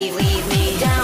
leave me down.